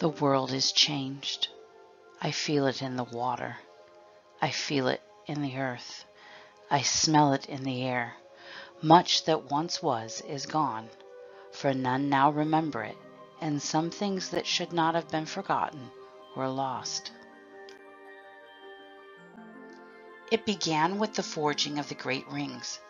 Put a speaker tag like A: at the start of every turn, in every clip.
A: The world is changed. I feel it in the water. I feel it in the earth. I smell it in the air. Much that once was is gone, for none now remember it, and some things that should not have been forgotten were lost. It began with the forging of the great rings.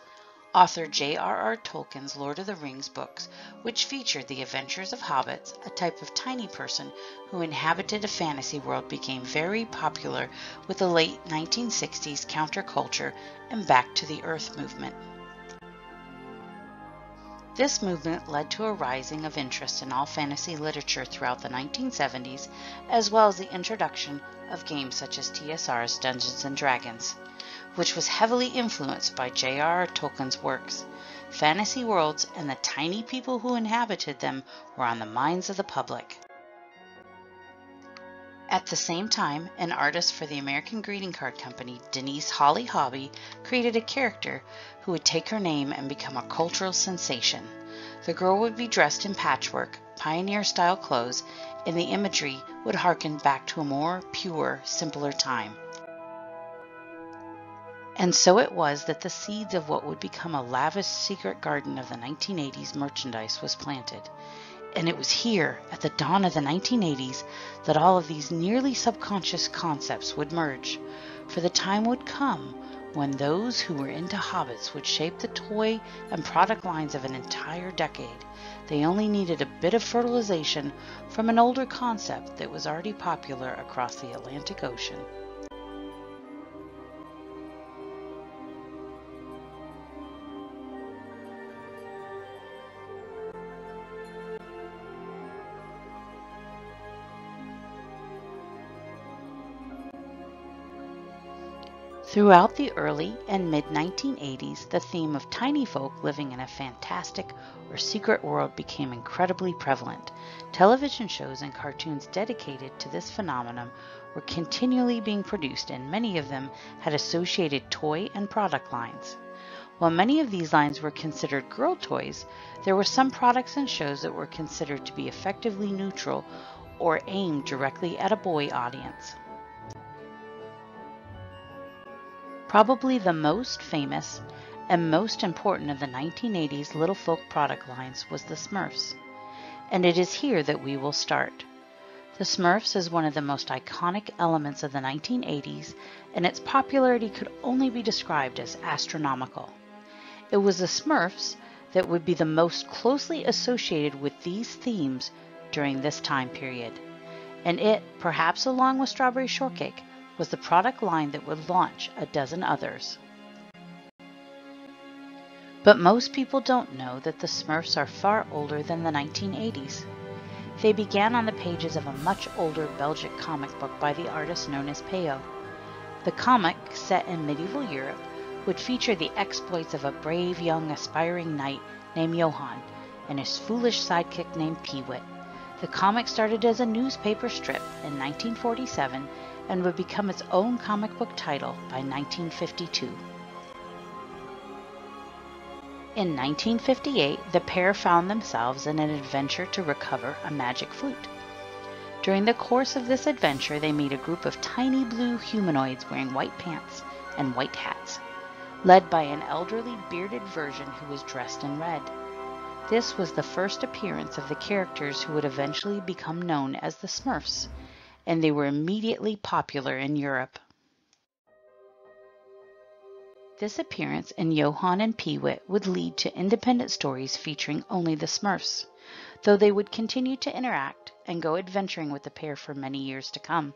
A: Author J.R.R. Tolkien's Lord of the Rings books, which featured the adventures of hobbits, a type of tiny person who inhabited a fantasy world, became very popular with the late 1960s counterculture and Back to the Earth movement. This movement led to a rising of interest in all fantasy literature throughout the 1970s, as well as the introduction of games such as TSR's Dungeons and Dragons which was heavily influenced by J.R.R. Tolkien's works. Fantasy worlds and the tiny people who inhabited them were on the minds of the public. At the same time, an artist for the American greeting card company, Denise Holly Hobbie, created a character who would take her name and become a cultural sensation. The girl would be dressed in patchwork, pioneer style clothes, and the imagery would harken back to a more pure, simpler time. And so it was that the seeds of what would become a lavish secret garden of the 1980s merchandise was planted. And it was here, at the dawn of the 1980s, that all of these nearly subconscious concepts would merge. For the time would come when those who were into hobbits would shape the toy and product lines of an entire decade. They only needed a bit of fertilization from an older concept that was already popular across the Atlantic Ocean. Throughout the early and mid 1980s, the theme of tiny folk living in a fantastic or secret world became incredibly prevalent. Television shows and cartoons dedicated to this phenomenon were continually being produced, and many of them had associated toy and product lines. While many of these lines were considered girl toys, there were some products and shows that were considered to be effectively neutral or aimed directly at a boy audience. Probably the most famous and most important of the 1980s Little Folk product lines was the Smurfs. And it is here that we will start. The Smurfs is one of the most iconic elements of the 1980s, and its popularity could only be described as astronomical. It was the Smurfs that would be the most closely associated with these themes during this time period, and it, perhaps along with Strawberry Shortcake, was the product line that would launch a dozen others. But most people don't know that the Smurfs are far older than the 1980s. They began on the pages of a much older Belgic comic book by the artist known as Peyo. The comic, set in medieval Europe, would feature the exploits of a brave young aspiring knight named Johan and his foolish sidekick named Peewit. The comic started as a newspaper strip in 1947 and would become its own comic book title by 1952. In 1958, the pair found themselves in an adventure to recover a magic flute. During the course of this adventure, they meet a group of tiny blue humanoids wearing white pants and white hats, led by an elderly bearded version who was dressed in red. This was the first appearance of the characters who would eventually become known as the Smurfs and they were immediately popular in Europe. This appearance in Johan and Peewit would lead to independent stories featuring only the Smurfs, though they would continue to interact and go adventuring with the pair for many years to come.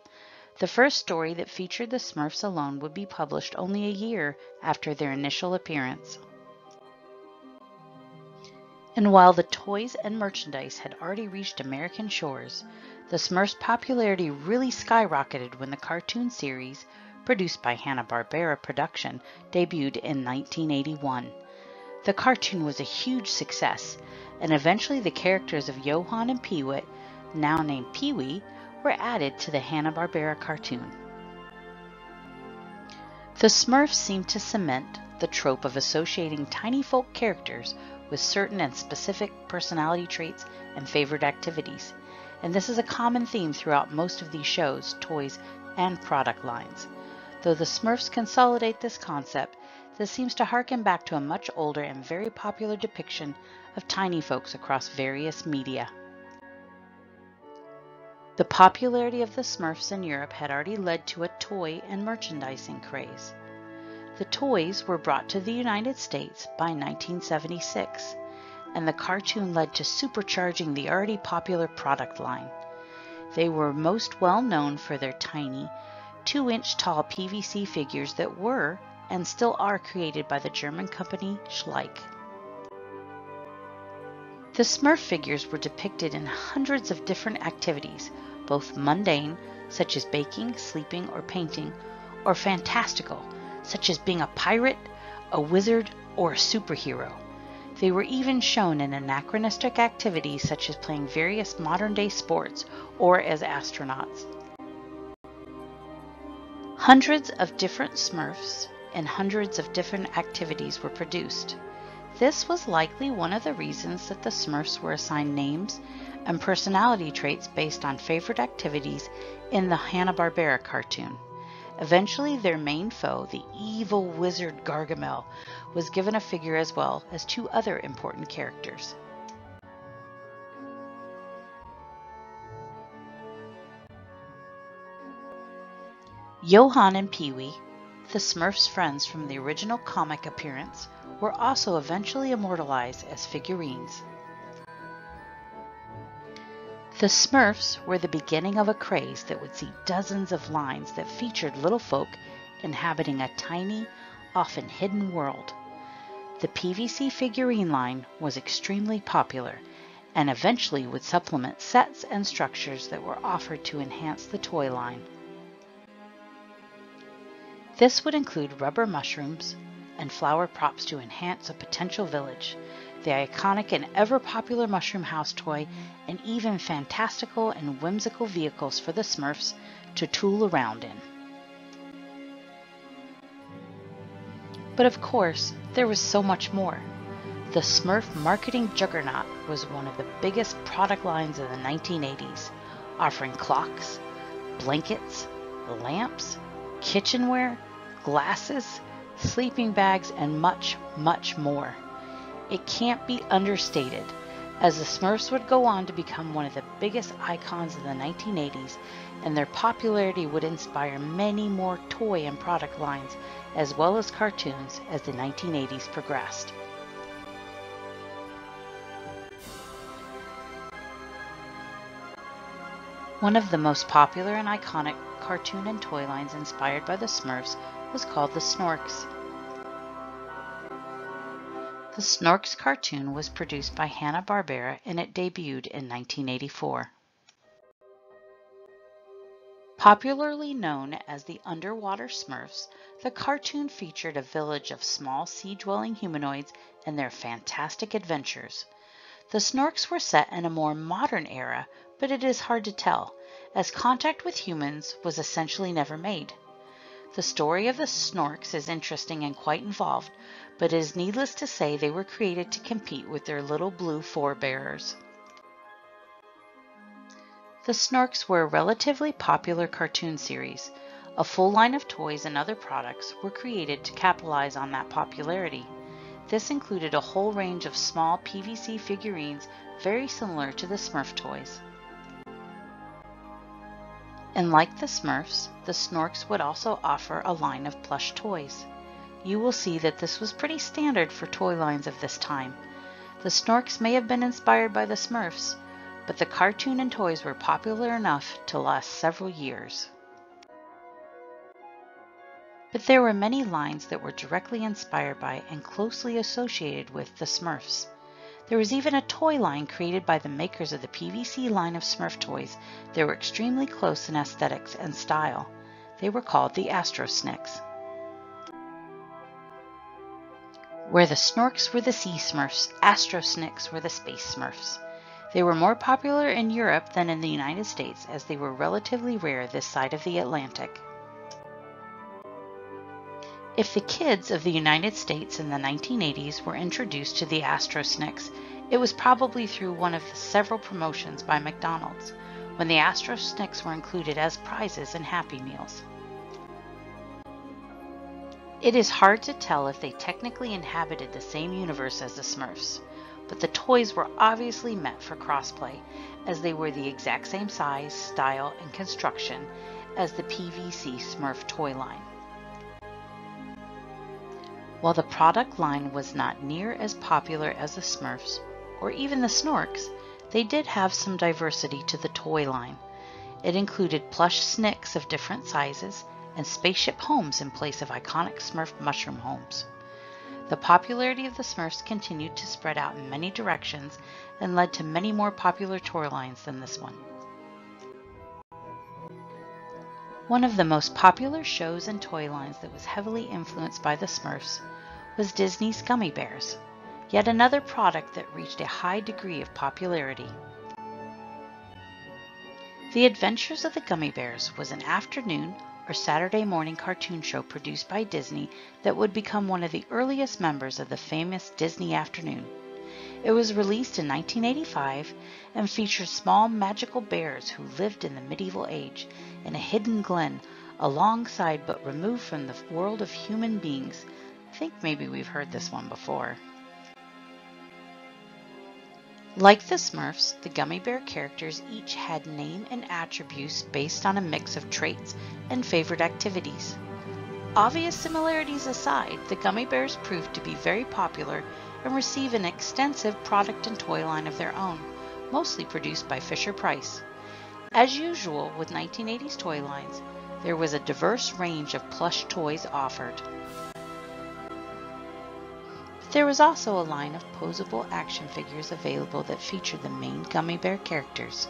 A: The first story that featured the Smurfs alone would be published only a year after their initial appearance. And while the toys and merchandise had already reached American shores, the Smurfs' popularity really skyrocketed when the cartoon series, produced by Hanna-Barbera Production, debuted in 1981. The cartoon was a huge success, and eventually the characters of Johan and Peewit, now named Pee-wee, were added to the Hanna-Barbera cartoon. The Smurfs seemed to cement the trope of associating tiny folk characters with certain and specific personality traits and favorite activities. And this is a common theme throughout most of these shows, toys, and product lines. Though the Smurfs consolidate this concept, this seems to harken back to a much older and very popular depiction of tiny folks across various media. The popularity of the Smurfs in Europe had already led to a toy and merchandising craze. The toys were brought to the United States by 1976, and the cartoon led to supercharging the already popular product line. They were most well known for their tiny, 2 inch tall PVC figures that were and still are created by the German company Schleich. The Smurf figures were depicted in hundreds of different activities, both mundane, such as baking, sleeping, or painting, or fantastical, such as being a pirate, a wizard, or a superhero. They were even shown in anachronistic activities such as playing various modern day sports or as astronauts. Hundreds of different Smurfs and hundreds of different activities were produced. This was likely one of the reasons that the Smurfs were assigned names and personality traits based on favorite activities in the Hanna-Barbera cartoon. Eventually, their main foe, the evil wizard Gargamel, was given a figure as well as two other important characters. Johan and Pee-wee, the Smurfs' friends from the original comic appearance, were also eventually immortalized as figurines. The Smurfs were the beginning of a craze that would see dozens of lines that featured little folk inhabiting a tiny, often hidden world. The PVC figurine line was extremely popular and eventually would supplement sets and structures that were offered to enhance the toy line. This would include rubber mushrooms and flower props to enhance a potential village, the iconic and ever popular Mushroom House toy, and even fantastical and whimsical vehicles for the Smurfs to tool around in. But of course, there was so much more. The Smurf marketing juggernaut was one of the biggest product lines of the 1980s, offering clocks, blankets, lamps, kitchenware, glasses, sleeping bags, and much, much more. It can't be understated, as the Smurfs would go on to become one of the biggest icons of the 1980s, and their popularity would inspire many more toy and product lines, as well as cartoons, as the 1980s progressed. One of the most popular and iconic cartoon and toy lines inspired by the Smurfs was called the Snorks. The Snorks cartoon was produced by Hanna-Barbera and it debuted in 1984. Popularly known as the Underwater Smurfs, the cartoon featured a village of small sea-dwelling humanoids and their fantastic adventures. The Snorks were set in a more modern era, but it is hard to tell, as contact with humans was essentially never made. The story of the Snorks is interesting and quite involved, but it is needless to say they were created to compete with their little blue forebears. The Snorks were a relatively popular cartoon series. A full line of toys and other products were created to capitalize on that popularity. This included a whole range of small PVC figurines very similar to the Smurf toys. And like the Smurfs, the Snorks would also offer a line of plush toys. You will see that this was pretty standard for toy lines of this time. The Snorks may have been inspired by the Smurfs, but the cartoon and toys were popular enough to last several years. But there were many lines that were directly inspired by and closely associated with the Smurfs. There was even a toy line created by the makers of the PVC line of Smurf toys that were extremely close in aesthetics and style. They were called the Astro Sniks. Where the Snorks were the Sea Smurfs, Astro Astrosnicks were the Space Smurfs. They were more popular in Europe than in the United States as they were relatively rare this side of the Atlantic. If the kids of the United States in the 1980s were introduced to the Astro Sniks, it was probably through one of the several promotions by McDonald's, when the Astro Sniks were included as prizes in Happy Meals. It is hard to tell if they technically inhabited the same universe as the Smurfs, but the toys were obviously meant for crossplay, as they were the exact same size, style, and construction as the PVC Smurf toy line. While the product line was not near as popular as the Smurfs, or even the Snorks, they did have some diversity to the toy line. It included plush sniks of different sizes and spaceship homes in place of iconic Smurf mushroom homes. The popularity of the Smurfs continued to spread out in many directions and led to many more popular toy lines than this one. One of the most popular shows and toy lines that was heavily influenced by the Smurfs was Disney's Gummi Bears, yet another product that reached a high degree of popularity. The Adventures of the Gummi Bears was an afternoon or Saturday morning cartoon show produced by Disney that would become one of the earliest members of the famous Disney Afternoon. It was released in 1985 and featured small magical bears who lived in the medieval age in a hidden glen alongside but removed from the world of human beings. I think maybe we've heard this one before. Like the Smurfs, the Gummi Bear characters each had name and attributes based on a mix of traits and favorite activities. Obvious similarities aside, the Gummi Bears proved to be very popular and receive an extensive product and toy line of their own, mostly produced by Fisher Price. As usual with 1980s toy lines, there was a diverse range of plush toys offered. There was also a line of posable action figures available that featured the main Gummi Bear characters.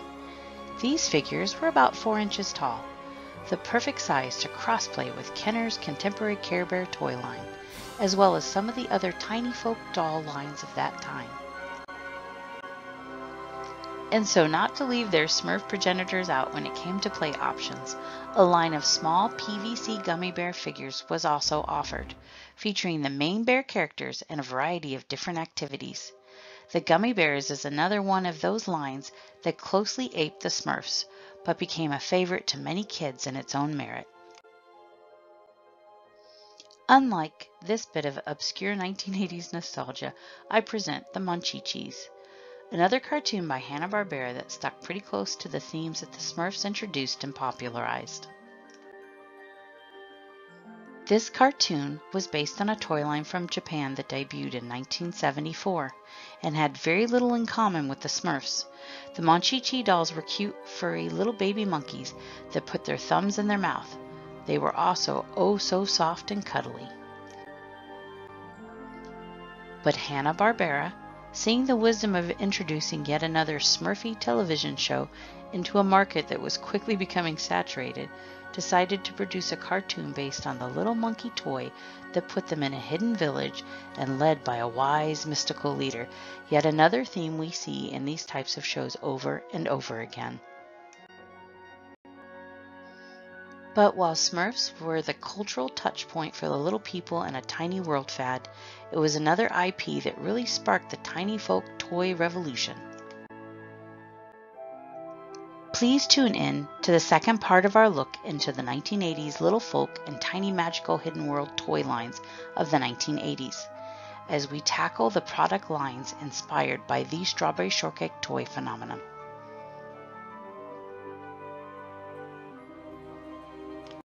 A: These figures were about 4 inches tall, the perfect size to crossplay with Kenner's contemporary Care Bear toy line as well as some of the other tiny folk doll lines of that time. And so, not to leave their Smurf progenitors out when it came to play options, a line of small PVC gummi bear figures was also offered, featuring the main bear characters and a variety of different activities. The Gummi Bears is another one of those lines that closely aped the Smurfs, but became a favorite to many kids in its own merit. Unlike this bit of obscure 1980s nostalgia, I present the Munchie another cartoon by Hanna-Barbera that stuck pretty close to the themes that the Smurfs introduced and popularized. This cartoon was based on a toy line from Japan that debuted in 1974 and had very little in common with the Smurfs. The Monchhichi dolls were cute, furry little baby monkeys that put their thumbs in their mouth they were also oh so soft and cuddly. But Hanna-Barbera, seeing the wisdom of introducing yet another Smurfy television show into a market that was quickly becoming saturated, decided to produce a cartoon based on the little monkey toy that put them in a hidden village and led by a wise mystical leader, yet another theme we see in these types of shows over and over again. But while Smurfs were the cultural touchpoint for the little people and a tiny world fad, it was another IP that really sparked the tiny folk toy revolution. Please tune in to the second part of our look into the 1980s little folk and tiny magical hidden world toy lines of the 1980s as we tackle the product lines inspired by the strawberry shortcake toy phenomenon.